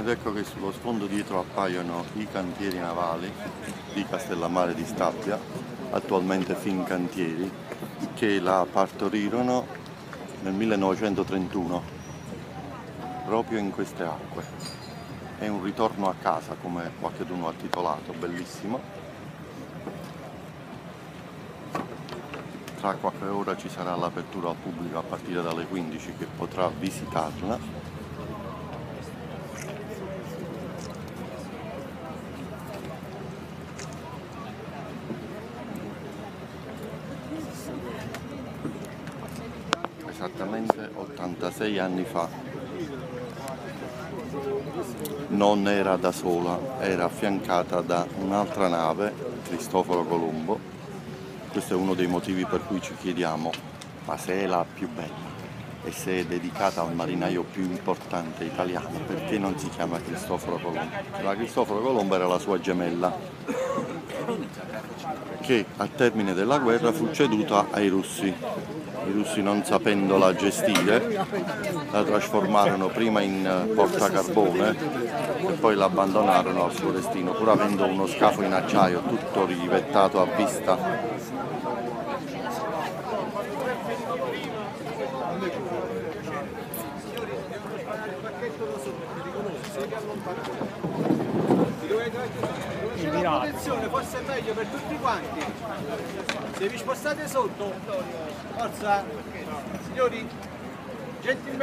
ed ecco che sullo sfondo dietro appaiono i cantieri navali di Castellammare di Stabia, attualmente Fincantieri, che la partorirono nel 1931, proprio in queste acque. È un ritorno a casa, come qualcuno ha titolato, bellissimo. Tra qualche ora ci sarà l'apertura al pubblico a partire dalle 15 che potrà visitarla esattamente 86 anni fa. Non era da sola, era affiancata da un'altra nave, Cristoforo Colombo. Questo è uno dei motivi per cui ci chiediamo, ma se è la più bella e se è dedicata al marinaio più importante italiano, perché non si chiama Cristoforo Colombo? La Cristoforo Colombo era la sua gemella, che al termine della guerra fu ceduta ai russi i russi non sapendola gestire la trasformarono prima in eh, portacarbone e poi l'abbandonarono al suo destino pur avendo uno scafo in acciaio tutto rivettato a vista protezione forse è meglio per tutti quanti. Se vi spostate sotto forza. Signori gentilmente